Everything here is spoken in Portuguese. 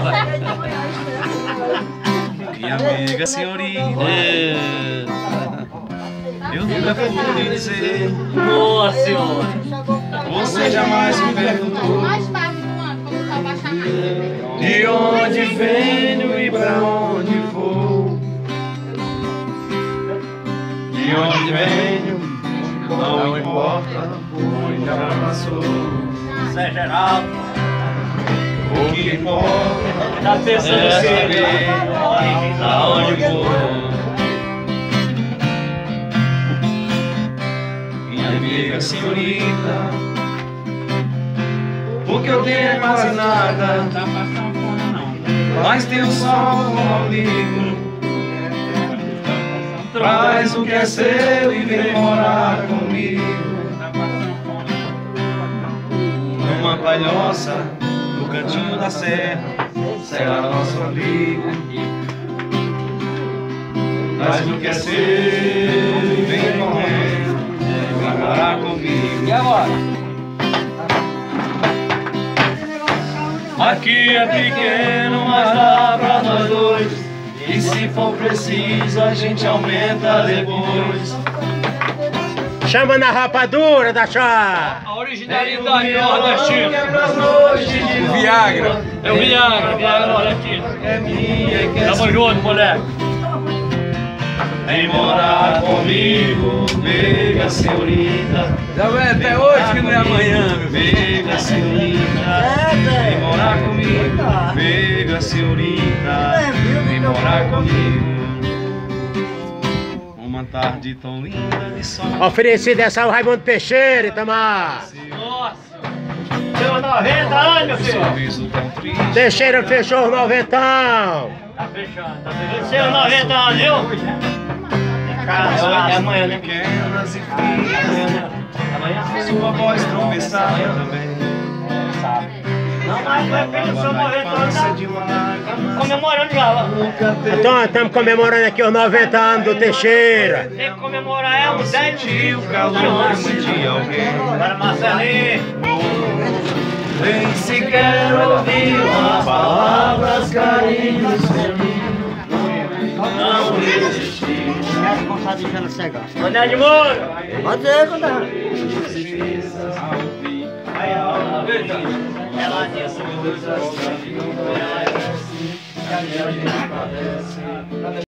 leva. Minha amiga senhorita, É. eu nunca pude dizer. Nossa senhora. Você jamais me perguntou de onde venho e pra onde vou. De onde venho, não importa, pois já passou. Isso é geral. O que importa Tá pensando assim. saber pra onde vou. Minha amiga senhorita, o que eu tenho é quase nada. Mas tem o sol como amigo. Traz o que é seu e vem morar comigo. Numa palhoça, no cantinho da serra, será nosso amigo. Traz o que é seu e vem correndo, vem morar comigo. E agora? Aqui é pequeno, mas dá pra nós dois. E se for preciso, a gente aumenta depois. Chama na rapadura da chá. A originalidade nordestina. É de Viagra. É o Viagra, Viagra nordestina. É minha quer Tamo junto, moleque. Vem morar comigo, vega senhorita. Já vai até hoje que não é amanhã, meu filho. Vega senhorita. Vem morar comigo, vega senhorita. Vem morar comigo. Uma tarde tão linda de sol. Oferecido essa ao Raimundo Peixeira, Itamar. Nossa. Seu 90 anos, meu filho. Teixeira fechou os noventão. Tá fechando, tá fechando. Seu 90 anos, viu? Cara, é amanhã, né? Pequenas e frias. Amanhã? Sua voz tropeçada também. Não, mas vai pegar o seu 90 anos. Comemorando já. Então, estamos comemorando aqui os 90 anos do Teixeira. Tem que comemorar é uns 10 Senti dias. o calor de alguém. Para Marcelinho. Nem sequer ouviu as palavras carinhos Não resisti. De disse. Coisas da vida, ela é assim, e a gente padece.